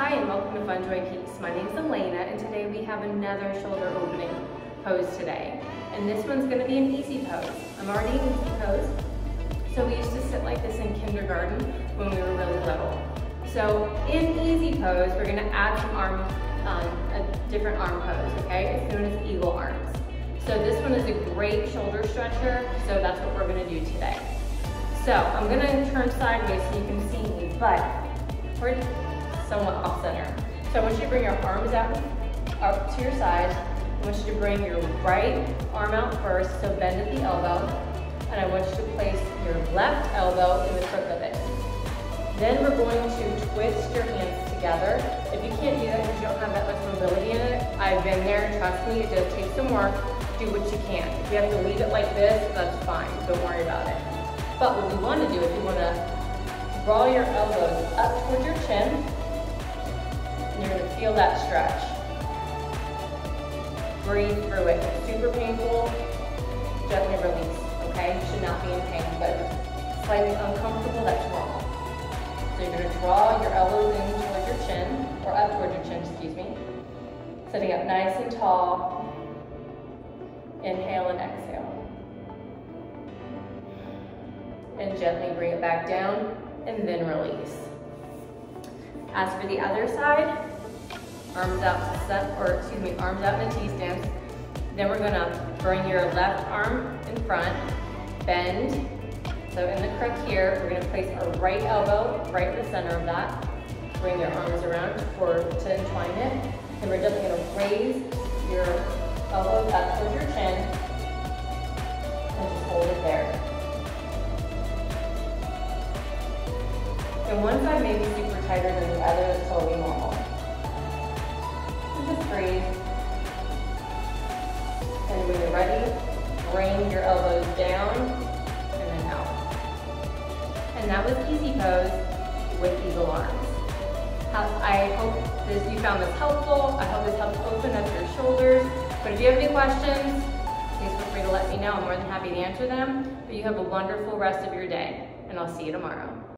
Hi and welcome to Fun Joy Peace. My name is Elena and today we have another shoulder opening pose today. And this one's gonna be an easy pose. I'm already in easy pose. So we used to sit like this in kindergarten when we were really little. So in easy pose, we're gonna add some arm, um, a different arm pose, okay? It's known as eagle arms. So this one is a great shoulder stretcher, so that's what we're gonna do today. So I'm gonna turn sideways so you can see me, but we're somewhat off center. So I want you to bring your arms out up to your side. I want you to bring your right arm out first, so bend at the elbow. And I want you to place your left elbow in the crook of it. Then we're going to twist your hands together. If you can't do that because you don't have that much mobility in it, I've been there, trust me, it does take some work. Do what you can. If you have to leave it like this, that's fine, don't worry about it. But what we want to do is we want to draw your elbows up towards your chin. Feel that stretch. Breathe through it. Super painful, gently release, okay? You should not be in pain, but slightly uncomfortable, that's normal. So you're to draw your elbows in towards your chin, or up towards your chin, excuse me. Sitting up nice and tall. Inhale and exhale. and gently bring it back down and then release. As for the other side, arms out to or excuse me, arms out in a T-stance. Then we're gonna bring your left arm in front, bend. So in the crook here, we're gonna place our right elbow right in the center of that. Bring your arms around for, to entwine it. Then we're just gonna raise your elbows up towards your chin and just hold it there. And one side may be super tighter ready, bring your elbows down and then out. And that was easy pose with eagle arms. I hope this, you found this helpful. I hope this helps open up your shoulders. But if you have any questions, please feel free to let me know. I'm more than happy to answer them. But you have a wonderful rest of your day, and I'll see you tomorrow.